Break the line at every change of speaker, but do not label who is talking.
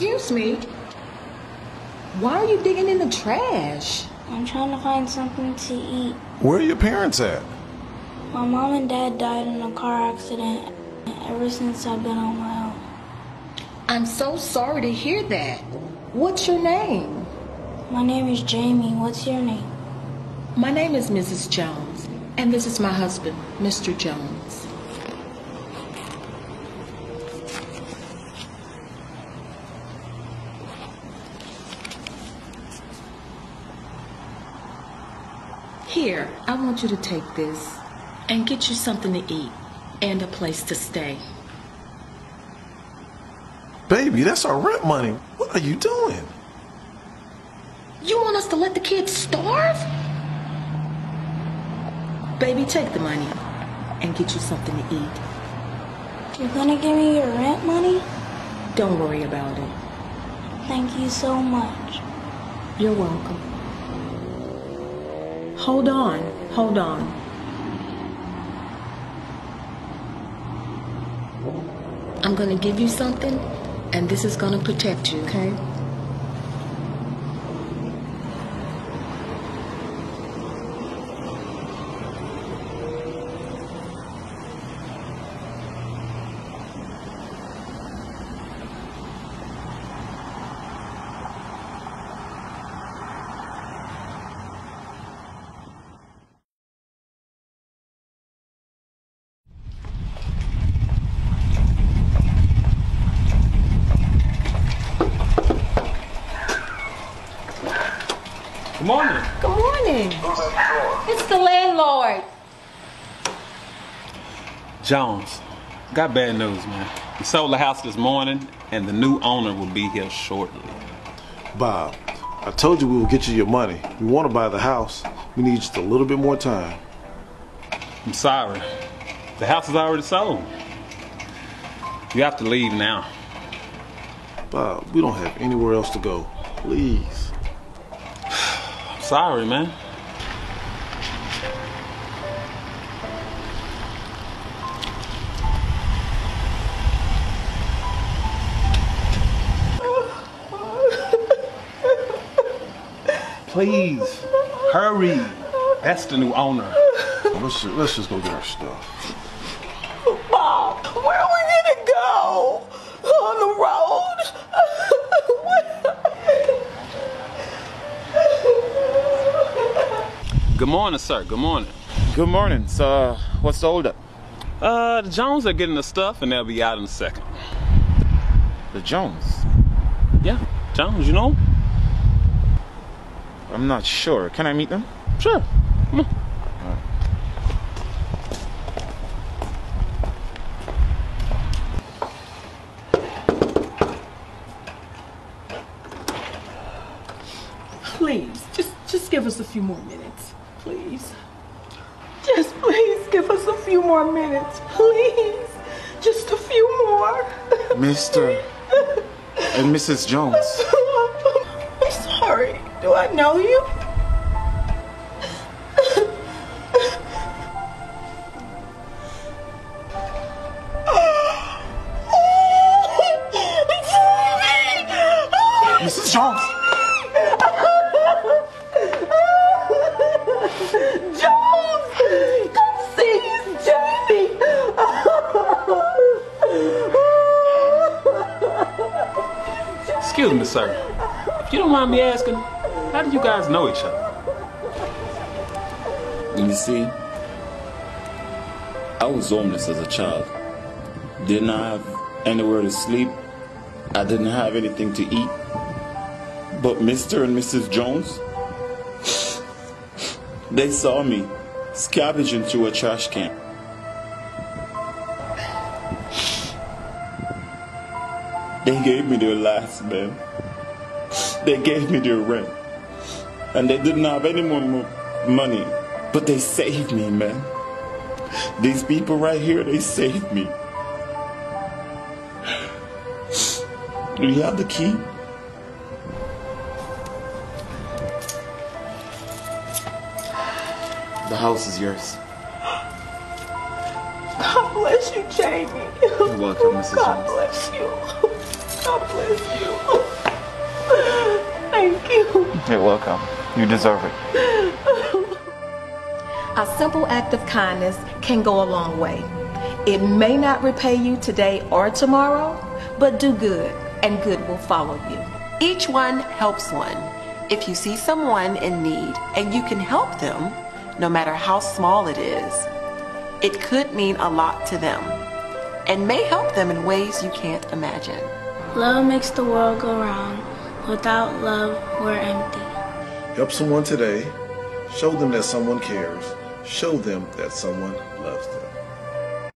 Excuse me. Why are you digging in the trash?
I'm trying to find something to eat.
Where are your parents at?
My mom and dad died in a car accident ever since I've been on my own.
I'm so sorry to hear that. What's your name?
My name is Jamie. What's your name?
My name is Mrs. Jones, and this is my husband, Mr. Jones. Here, I want you to take this and get you something to eat and a place to stay.
Baby, that's our rent money. What are you doing?
You want us to let the kids starve? Baby, take the money and get you something to eat.
You're gonna give me your rent money?
Don't worry about it.
Thank you so much.
You're welcome. Hold on, hold on. I'm gonna give you something, and this is gonna protect you, okay?
Good morning.
Good morning. It's the landlord.
Jones. Got bad news, man. We sold the house this morning, and the new owner will be here shortly.
Bob, I told you we will get you your money. We want to buy the house. We need just a little bit more time.
I'm sorry. The house is already sold. You have to leave now.
Bob, we don't have anywhere else to go. Please.
Sorry, man. Please, hurry. That's the new owner.
Let's let's just go get our stuff.
Good morning, sir. Good morning.
Good morning. So, uh, what's the holdup?
Uh, the Jones are getting the stuff, and they'll be out in a second.
The Jones.
Yeah, Jones, you know?
I'm not sure. Can I meet them?
Sure. Come on.
Please, just just give us a few more minutes, please. Just please give us a few more minutes, please. Just a few more.
Mr. and Mrs. Jones.
I'm sorry. Do I know you?
Mrs. Jones!
Jones!
Excuse me, sir. If you don't mind me asking, how do you guys know each other?
You see, I was homeless as a child. Didn't have anywhere to sleep. I didn't have anything to eat. But Mr. and Mrs. Jones, they saw me scavenging through a trash can. They gave me their last, man. They gave me their rent. And they didn't have any more mo- money. But they saved me, man. These people right here, they saved me. Do you have the key?
The house is yours.
God bless you, Jamie.
You're welcome, Mrs.
God
Jones.
bless you.
God bless you. Thank you.
You're welcome. You deserve it.
A simple act of kindness can go a long way. It may not repay you today or tomorrow, but do good, and good will follow you.
Each one helps one. If you see someone in need and you can help them, no matter how small it is, it could mean a lot to them and may help them in ways you can't imagine.
Love makes the world go round. Without love, we're empty.
Help someone today. Show them that someone cares. Show them that someone loves them.